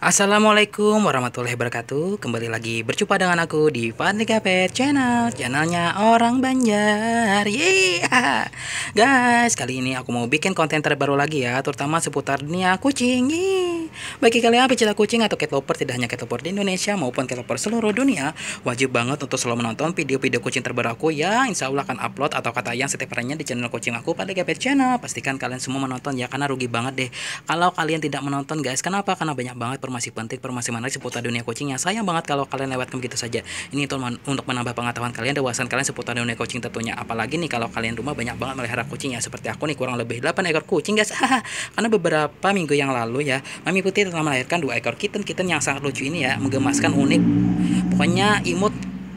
Assalamualaikum warahmatullahi wabarakatuh. Kembali lagi berjumpa dengan aku di Fadlika Pet Channel. Channelnya orang Banjar. Yeah Guys, kali ini aku mau bikin konten terbaru lagi ya Terutama seputar dunia kucing. Yeay. Bagi kalian pecinta kucing atau cat lover Tidak hanya cat lover di Indonesia maupun cat lover seluruh dunia Wajib banget untuk selalu menonton video-video kucing terbaru aku Ya. Insya Allah akan upload atau kata yang setiap harinya di channel kucing aku Fadlika Pet Channel. Pastikan kalian semua menonton ya Karena rugi banget deh. Kalau kalian tidak menonton guys Kenapa? Karena banyak banget informasi penting, informasi menarik seputar dunia kucing yang sayang banget kalau kalian lewatkan begitu saja. Ini untuk, untuk menambah pengetahuan kalian, dewasan kalian seputar dunia kucing tentunya. Apalagi nih kalau kalian rumah banyak banget melihara kucing ya seperti aku nih kurang lebih 8 ekor kucing guys. Karena beberapa minggu yang lalu ya, Mami Putih telah melahirkan dua ekor kitten kitten yang sangat lucu ini ya, menggemaskan unik. Pokoknya imut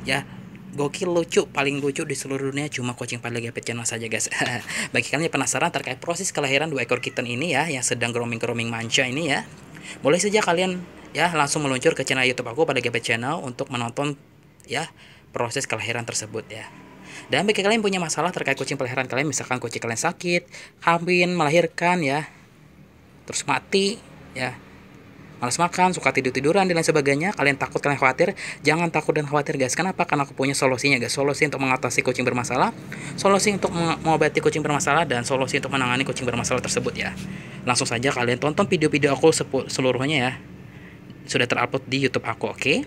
ya gokil lucu paling lucu di seluruh dunia cuma kucing pada pet channel saja guys bagi kalian yang penasaran terkait proses kelahiran dua ekor kitten ini ya yang sedang grooming grooming manca ini ya boleh saja kalian ya langsung meluncur ke channel YouTube aku pada GP Channel untuk menonton ya proses kelahiran tersebut ya. Dan bagi kalian punya masalah terkait kucing peliharaan kalian, misalkan kucing kalian sakit, kambing, melahirkan ya, terus mati ya, malas makan, suka tidur tiduran dan lain sebagainya, kalian takut kalian khawatir, jangan takut dan khawatir guys. Kenapa? Karena aku punya solusinya guys. Solusi untuk mengatasi kucing bermasalah, solusi untuk mengobati kucing bermasalah dan solusi untuk menangani kucing bermasalah tersebut ya. Langsung saja kalian tonton video-video aku seluruhnya ya sudah terupload di YouTube aku, oke? Okay?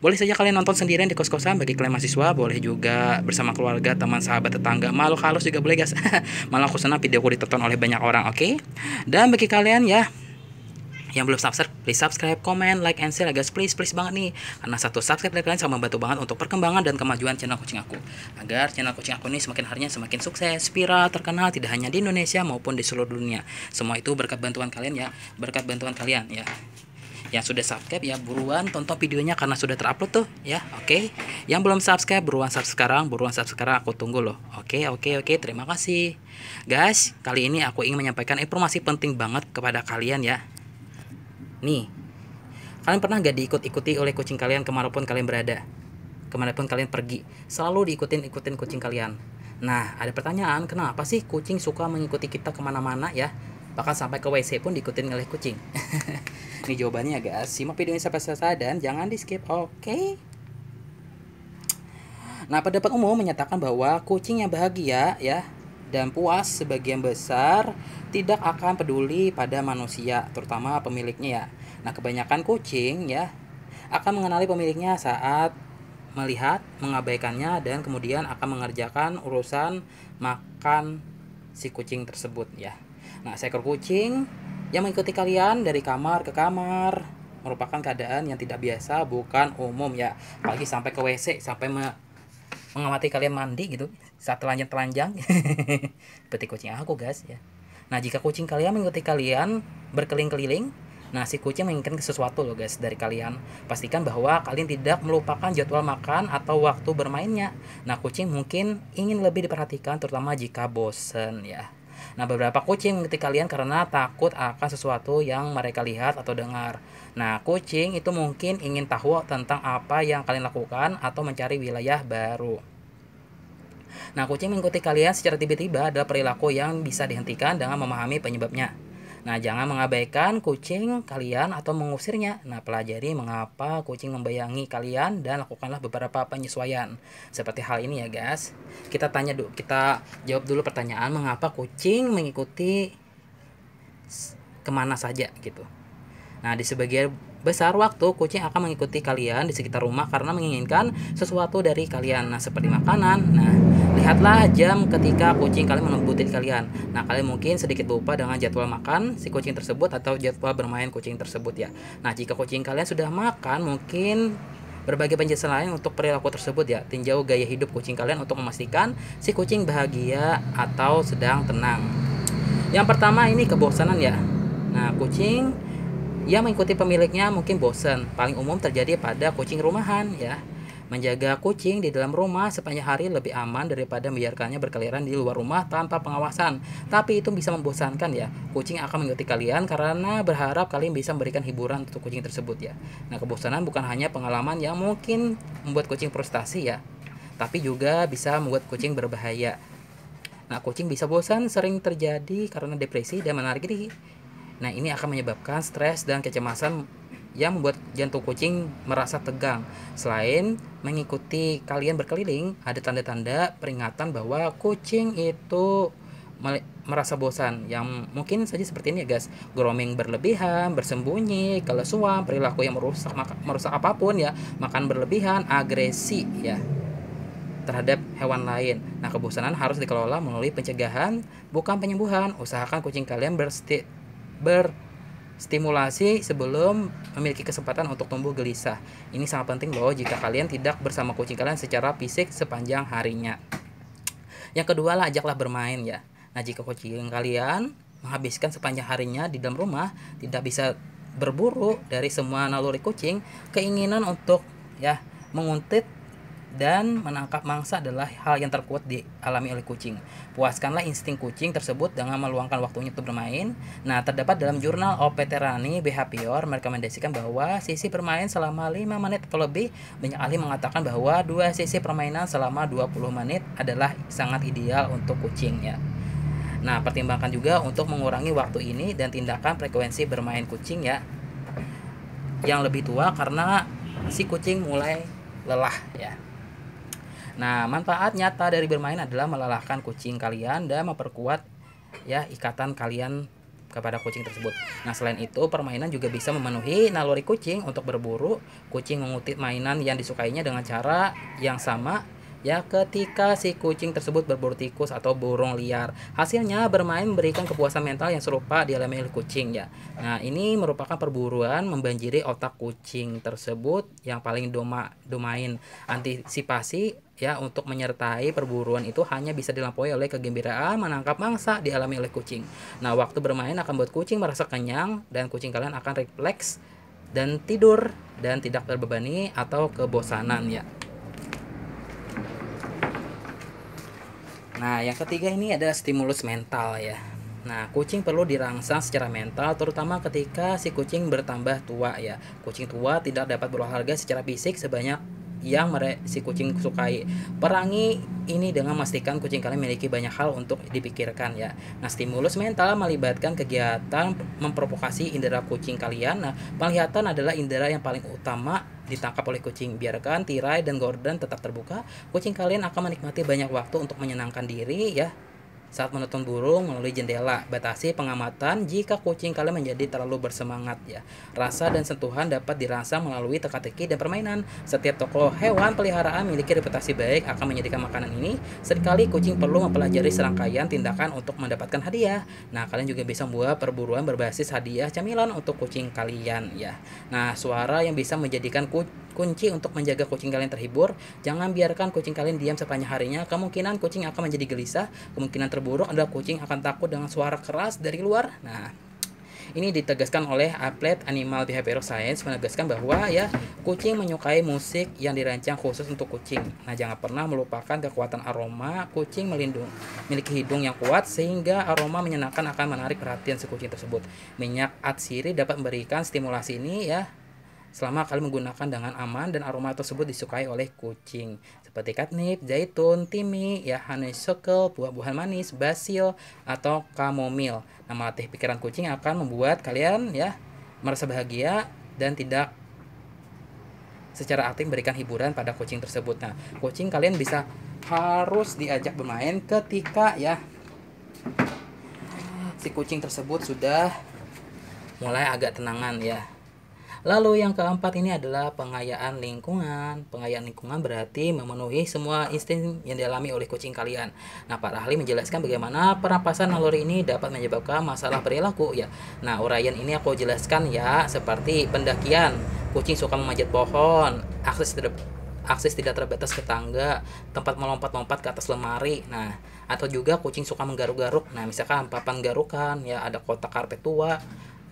Boleh saja kalian nonton sendirian di kos-kosan bagi kalian mahasiswa, boleh juga bersama keluarga, teman, sahabat, tetangga, malu halus juga boleh guys. Malah aku senang videoku ditonton oleh banyak orang, oke? Okay? Dan bagi kalian ya yang belum subscribe, please subscribe, comment, like, and share guys, please, please banget nih. Karena satu subscribe dari kalian sangat membantu banget untuk perkembangan dan kemajuan channel kucing aku. Agar channel kucing aku ini semakin harinya semakin sukses, viral, terkenal tidak hanya di Indonesia maupun di seluruh dunia. Semua itu berkat bantuan kalian ya, berkat bantuan kalian ya yang sudah subscribe ya buruan tonton videonya karena sudah terupload tuh ya oke okay? yang belum subscribe buruan subscribe sekarang buruan subscribe sekarang aku tunggu loh oke okay, oke okay, oke okay, terima kasih guys kali ini aku ingin menyampaikan informasi penting banget kepada kalian ya nih kalian pernah gak diikut-ikuti oleh kucing kalian ke mana pun kalian berada ke mana pun kalian pergi selalu diikutin ikutin kucing kalian nah ada pertanyaan kenapa sih kucing suka mengikuti kita ke mana-mana ya bahkan sampai ke WC pun diikutin oleh kucing Ini jawabannya ya guys. Simak videonya sampai selesai dan jangan di skip. Oke. Okay? Nah, pendapat umum menyatakan bahwa kucing yang bahagia ya dan puas sebagian besar tidak akan peduli pada manusia, terutama pemiliknya ya. Nah, kebanyakan kucing ya akan mengenali pemiliknya saat melihat, mengabaikannya dan kemudian akan mengerjakan urusan makan si kucing tersebut ya. Nah, seekor kucing yang mengikuti kalian dari kamar ke kamar merupakan keadaan yang tidak biasa bukan umum ya apalagi sampai ke WC sampai me mengamati kalian mandi gitu saat telanjang telanjang seperti kucing aku guys ya nah jika kucing kalian mengikuti kalian berkeliling-keliling Nah, si kucing menginginkan sesuatu loh guys dari kalian. Pastikan bahwa kalian tidak melupakan jadwal makan atau waktu bermainnya. Nah, kucing mungkin ingin lebih diperhatikan terutama jika bosen ya. Nah, beberapa kucing mengikuti kalian karena takut akan sesuatu yang mereka lihat atau dengar. Nah, kucing itu mungkin ingin tahu tentang apa yang kalian lakukan atau mencari wilayah baru. Nah, kucing mengikuti kalian secara tiba-tiba adalah perilaku yang bisa dihentikan dengan memahami penyebabnya. Nah, jangan mengabaikan kucing kalian atau mengusirnya. Nah, pelajari mengapa kucing membayangi kalian dan lakukanlah beberapa penyesuaian. Seperti hal ini ya, guys. Kita tanya dulu, kita jawab dulu pertanyaan mengapa kucing mengikuti ke mana saja gitu. Nah, di sebagian besar waktu kucing akan mengikuti kalian di sekitar rumah karena menginginkan sesuatu dari kalian. Nah, seperti makanan. Nah, lihatlah jam ketika kucing kalian menumbutin kalian. Nah, kalian mungkin sedikit lupa dengan jadwal makan si kucing tersebut atau jadwal bermain kucing tersebut ya. Nah, jika kucing kalian sudah makan, mungkin berbagai penjelasan lain untuk perilaku tersebut ya. Tinjau gaya hidup kucing kalian untuk memastikan si kucing bahagia atau sedang tenang. Yang pertama ini kebosanan ya. Nah, kucing yang mengikuti pemiliknya mungkin bosan. Paling umum terjadi pada kucing rumahan ya. Menjaga kucing di dalam rumah sepanjang hari lebih aman daripada membiarkannya berkeliaran di luar rumah tanpa pengawasan. Tapi itu bisa membosankan ya. Kucing akan mengikuti kalian karena berharap kalian bisa memberikan hiburan untuk kucing tersebut ya. Nah, kebosanan bukan hanya pengalaman yang mungkin membuat kucing frustasi ya, tapi juga bisa membuat kucing berbahaya. Nah, kucing bisa bosan sering terjadi karena depresi dan menarik diri. Nah, ini akan menyebabkan stres dan kecemasan yang membuat jantung kucing merasa tegang. Selain mengikuti kalian berkeliling, ada tanda-tanda peringatan bahwa kucing itu merasa bosan. Yang mungkin saja seperti ini ya guys. Grooming berlebihan bersembunyi kelesuan perilaku yang merusak merusak apa pun ya. Makan berlebihan agresi ya terhadap hewan lain. Nah kebosanan harus dikelola melalui pencegahan bukan penyembuhan. Usahakan kucing kalian bersti ber stimulasi sebelum memiliki kesempatan untuk tumbuh gelisah. Ini sangat penting loh jika kalian tidak bersama kucing kalian secara fisik sepanjang harinya. Yang kedua lah ajaklah bermain ya. Nah jika kucing kalian menghabiskan sepanjang harinya di dalam rumah tidak bisa berburu dari semua naluri kucing, keinginan untuk ya menguntit dan menangkap mangsa adalah hal yang terkuat dialami oleh kucing. Puaskanlah insting kucing tersebut dengan meluangkan waktunya untuk bermain. Nah, terdapat dalam jurnal of Veterani Behavior merekomendasikan bahwa sisi permain selama 5 menit atau lebih. Banyak ahli mengatakan bahwa dua sisi permainan selama 20 menit adalah sangat ideal untuk kucing ya. Nah, pertimbangkan juga untuk mengurangi waktu ini dan tindakan frekuensi bermain kucing ya yang lebih tua karena si kucing mulai lelah ya. Nah, manfaat nyata dari bermain adalah melelahkan kucing kalian dan memperkuat ya ikatan kalian kepada kucing tersebut. Nah, selain itu, permainan juga bisa memenuhi naluri kucing untuk berburu. Kucing mengutip mainan yang disukainya dengan cara yang sama ya ketika si kucing tersebut berburu tikus atau burung liar. Hasilnya bermain memberikan kepuasan mental yang serupa dialami oleh kucing ya. Nah, ini merupakan perburuan membanjiri otak kucing tersebut yang paling doma domain antisipasi ya untuk menyertai perburuan itu hanya bisa dilampaui oleh kegembiraan menangkap mangsa dialami oleh kucing. Nah, waktu bermain akan membuat kucing merasa kenyang dan kucing kalian akan refleks dan tidur dan tidak terbebani atau kebosanan ya. Nah, yang ketiga ini adalah stimulus mental ya. Nah, kucing perlu dirangsang secara mental terutama ketika si kucing bertambah tua ya. Kucing tua tidak dapat berolahraga secara fisik sebanyak yang mere si kucing sukai. Perangi ini dengan memastikan kucing kalian memiliki banyak hal untuk dipikirkan ya. Nah, stimulus mental melibatkan kegiatan memprovokasi indera kucing kalian. Nah, penglihatan adalah indera yang paling utama ditangkap oleh kucing. Biarkan tirai dan gorden tetap terbuka, kucing kalian akan menikmati banyak waktu untuk menyenangkan diri ya saat menonton burung melalui jendela. Batasi pengamatan jika kucing kalian menjadi terlalu bersemangat ya. Rasa dan sentuhan dapat dirangsang melalui teka-teki dan permainan. Setiap toko hewan peliharaan memiliki reputasi baik akan menyediakan makanan ini. Sekali kucing perlu mempelajari serangkaian tindakan untuk mendapatkan hadiah. Nah, kalian juga bisa membuat perburuan berbasis hadiah camilan untuk kucing kalian ya. Nah, suara yang bisa menjadikan kucing kunci untuk menjaga kucing kalian terhibur. Jangan biarkan kucing kalian diam sepanjang harinya. Kemungkinan kucing akan menjadi gelisah. Kemungkinan terburuk adalah kucing akan takut dengan suara keras dari luar. Nah, ini ditegaskan oleh atlet Animal Behavioral Science menegaskan bahwa ya kucing menyukai musik yang dirancang khusus untuk kucing. Nah, jangan pernah melupakan kekuatan aroma kucing melindung memiliki hidung yang kuat sehingga aroma menyenangkan akan menarik perhatian si kucing tersebut. Minyak atsiri dapat memberikan stimulasi ini ya selama kalian menggunakan dengan aman dan aroma tersebut disukai oleh kucing seperti catnip, zaitun, timi, ya honeysuckle, buah-buahan manis, basil atau kamomil. Nah, melatih pikiran kucing akan membuat kalian ya merasa bahagia dan tidak secara aktif memberikan hiburan pada kucing tersebut. Nah, kucing kalian bisa harus diajak bermain ketika ya si kucing tersebut sudah mulai agak tenangan ya Lalu yang keempat ini adalah pengayaan lingkungan. Pengayaan lingkungan berarti memenuhi semua insting yang dialami oleh kucing kalian. Nah, para ahli menjelaskan bagaimana perampasan naluri ini dapat menyebabkan masalah perilaku ya. Nah, uraian ini aku jelaskan ya seperti pendakian. Kucing suka memanjat pohon, akses tidak akses tidak terbatas ke tangga, tempat melompat-lompat ke atas lemari. Nah, atau juga kucing suka menggaruk-garuk. Nah, misalkan papan garukan, ya ada kotak karpet tua,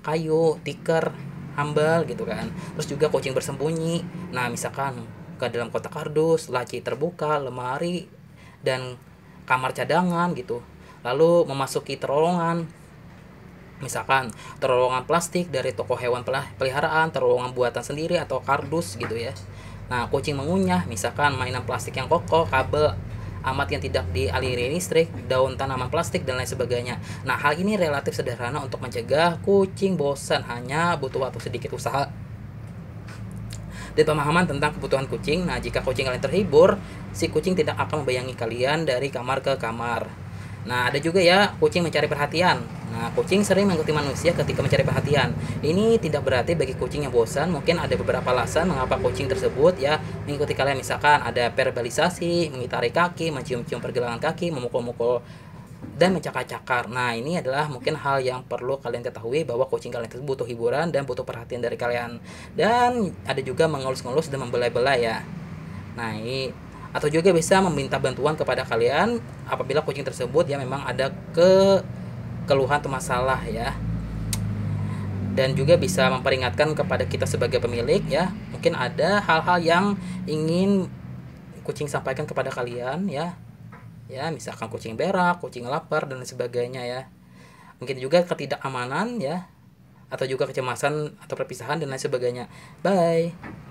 kayu, tikar, ambal gitu kan. Terus juga kucing bersembunyi. Nah misalkan ke dalam kotak kardus laci terbuka lemari dan kamar cadangan gitu. Lalu memasuki terowongan. Misalkan terowongan plastik dari toko hewan peliharaan terowongan buatan sendiri atau kardus gitu ya. Nah kucing mengunyah misalkan mainan plastik yang kokoh kabel amat yang tidak dialiri listrik, daun tanaman plastik, dan lain sebagainya. Nah, hal ini relatif sederhana untuk mencegah kucing bosan, hanya butuh waktu sedikit usaha dan pemahaman tentang kebutuhan kucing. Nah, jika kucing kalian terhibur, si kucing tidak akan membayangi kalian dari kamar ke kamar. Nah, ada juga ya kucing mencari perhatian. Nah, kucing sering mengikuti manusia ketika mencari perhatian. Ini tidak berarti bagi kucing yang bosan, mungkin ada beberapa alasan mengapa kucing tersebut ya mengikuti kalian. Misalkan ada verbalisasi, mengitari kaki, mencium-cium pergelangan kaki, memukul-mukul dan mencakar-cakar. Nah, ini adalah mungkin hal yang perlu kalian ketahui bahwa kucing kalian tersebut butuh hiburan dan butuh perhatian dari kalian. Dan ada juga mengelus-ngelus dan membelai-belai ya. Nah, ini atau juga bisa meminta bantuan kepada kalian apabila kucing tersebut ya memang ada ke keluhan atau masalah ya. Dan juga bisa memperingatkan kepada kita sebagai pemilik ya. Mungkin ada hal-hal yang ingin kucing sampaikan kepada kalian ya. Ya misalkan kucing berak kucing lapar dan sebagainya ya. Mungkin juga ketidakamanan ya. Atau juga kecemasan atau perpisahan dan lain sebagainya. Bye